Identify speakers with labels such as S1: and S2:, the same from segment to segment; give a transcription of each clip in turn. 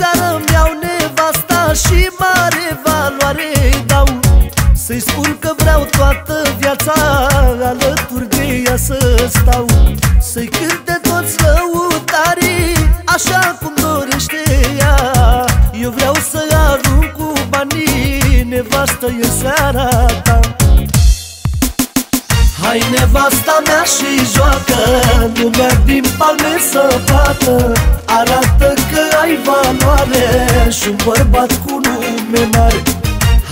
S1: seară-mi iau nevasta și mare valoare dau. Să-i spun că vreau toată viața alături de ea să stau. Să-i cânte toți lăutarii așa cum dorește ea. Eu vreau să arunc cu banii nevastă e seara ta. Hai nevasta mea și joacă Lumea din palme să bată. Arată și un bărbat cu nume mare.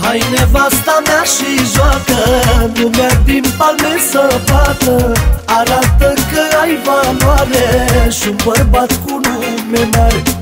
S1: Hai nevasta mea și joacă Lumea din palme să bată. Arată că ai valoare Și un bărbat cu nume mare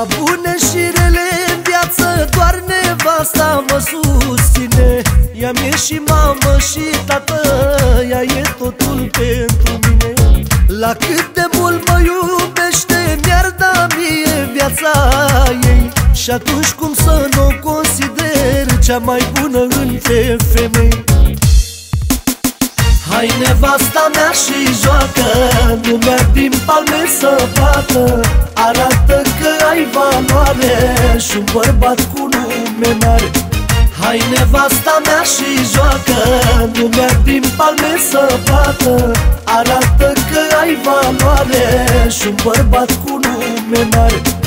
S1: La bune și rele în viață Doar nevasta mă susține. Ea mi-e și mamă și tată Ea e totul pentru mine. La cât de mult mă iubește Mi-ar da mie viața ei. Și atunci cum să nu o consider Cea mai bună între femei Hai nevasta mea și joacă Lumea din palme să bată. Arată că ai valoare Și un bărbat cu nume mare. Hai nevasta mea și joacă Lumea din palme să bată. Arată că ai valoare Și un bărbat cu nume mare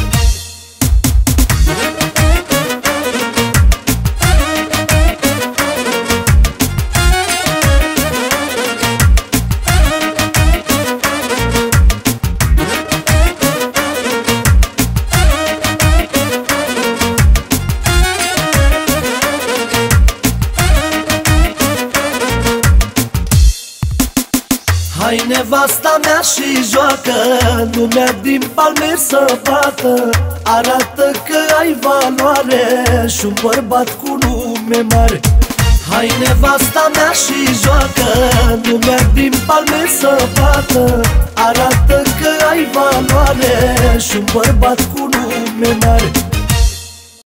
S1: Hai nevasta mea și joacă Lumea din palmer să bată. Arată că ai valoare Și un bărbat cu nume mare. Hai nevasta mea și joacă Lumea din palmer să bată. Arată că ai valoare Și un bărbat cu nume mare